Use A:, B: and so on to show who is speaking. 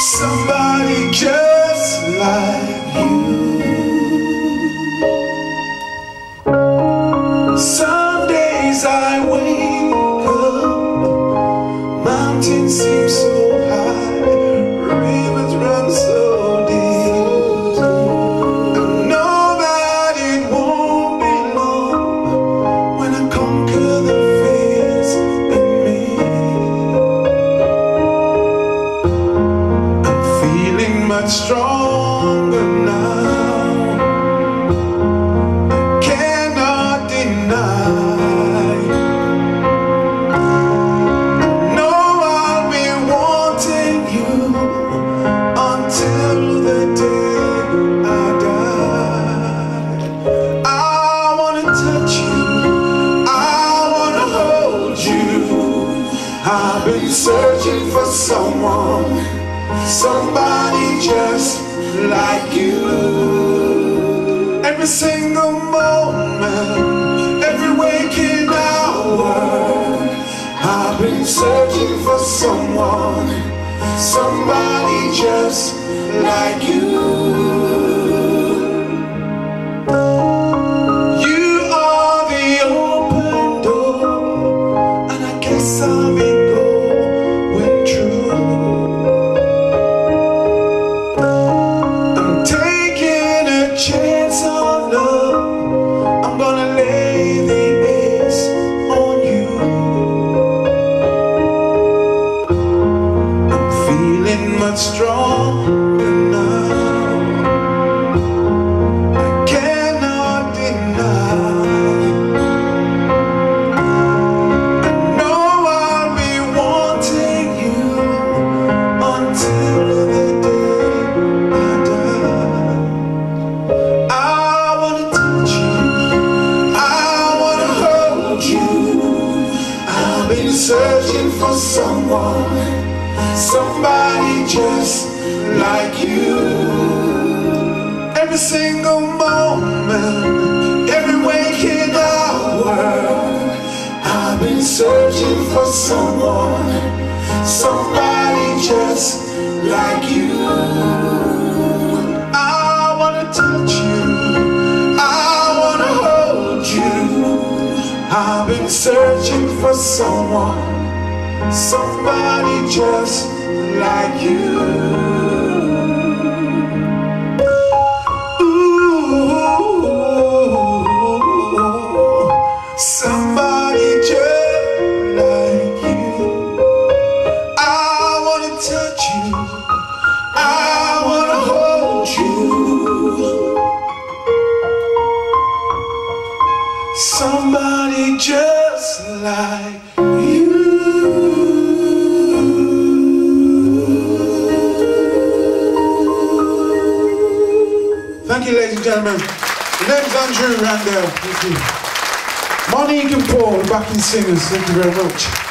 A: Somebody just like you. Some days I wake up, mountains seem so stronger now. I cannot deny. I know I'll be wanting you until the day I die. I wanna touch you. I wanna hold you. I've been searching for someone, somebody just like you. Every single moment, every waking hour, I've been searching for someone, somebody just like you. Someone, somebody just like you. Every single moment, every waking hour, I've been searching for someone, somebody just like you. I wanna touch you, I wanna hold you. I've been searching for someone, somebody just like you. Somebody just like Thank you, ladies and gentlemen. The name's Andrew Randell. Thank you. Monique and Paul, the backing singers. Thank you very much.